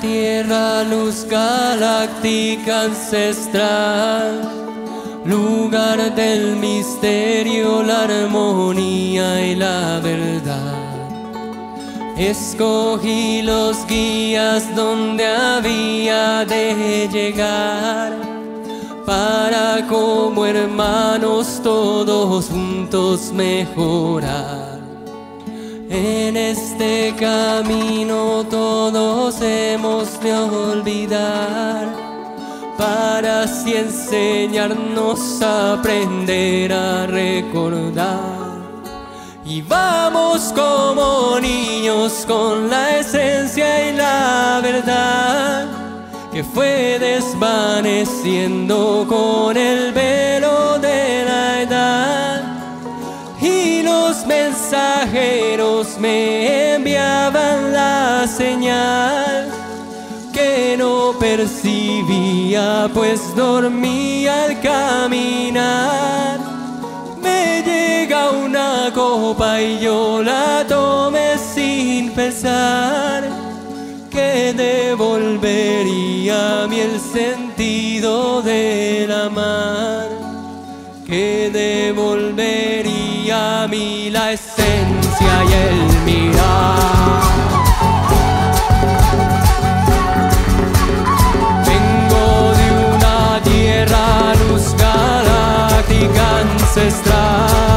tierra, luz galáctica ancestral, lugar del misterio, la armonía y la verdad. Escogí los guías donde había de llegar para como hermanos todos juntos mejorar. En este camino todos hemos de olvidar para así enseñarnos a aprender a recordar. Y vamos como niños con la esencia y la verdad que fue desvaneciendo con el velo mensajeros me enviaban la señal que no percibía, pues dormía al caminar. Llega una copa y yo la tomé sin pensar. Que devolvería a mí el sentido del amar, que devolvería a mí la esencia y el mirar. Vengo de una tierra luz galáctica ancestral,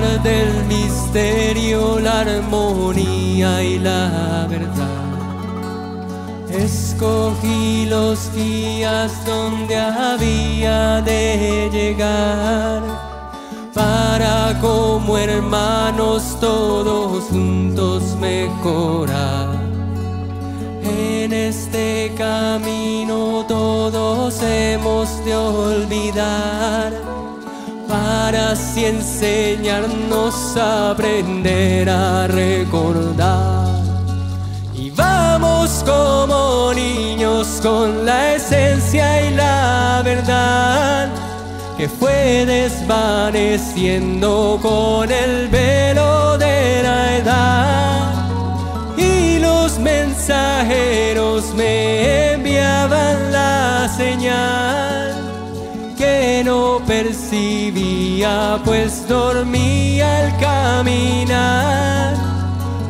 del misterio, la armonía y la verdad. Escogí los días donde había de llegar para como hermanos todos juntos mejorar. En este camino todos hemos de olvidar para así enseñarnos a aprender a recordar. Y vamos como niños con la esencia y la verdad que fue desvaneciendo con el velo de la edad y los mensajeros me enviaban la señal percibía, pues dormía al caminar.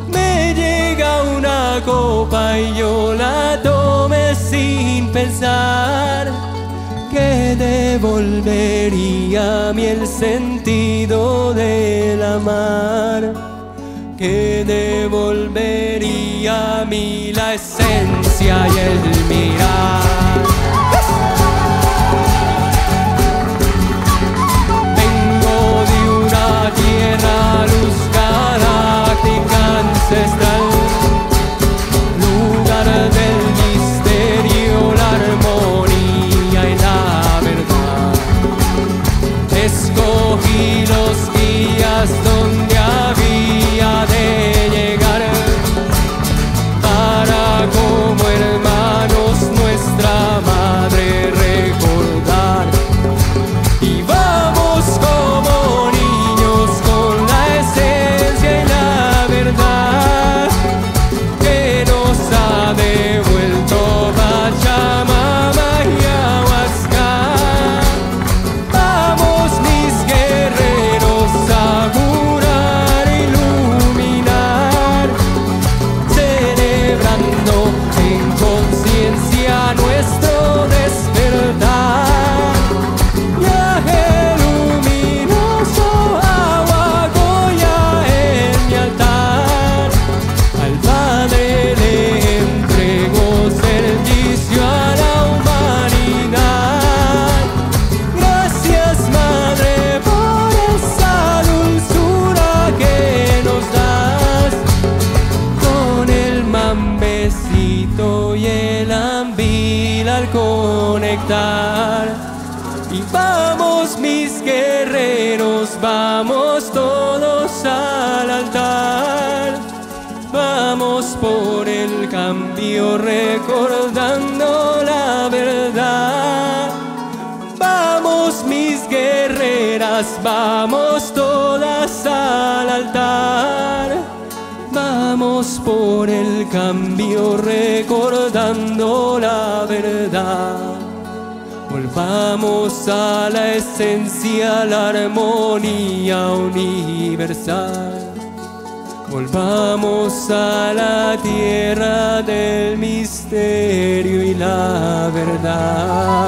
Me llega una copa y yo la tomé sin pensar que devolvería a mí el sentido del amar que devolvería a mí la esencia y el mirar. Tierra, luz conectar. Y vamos mis guerreros, vamos todos al altar. Vamos por el cambio recordando la verdad. Vamos mis guerreras, vamos todas al. Por el cambio recordando la verdad. Volvamos a la esencia, la armonía universal. Volvamos a la tierra del misterio y la verdad.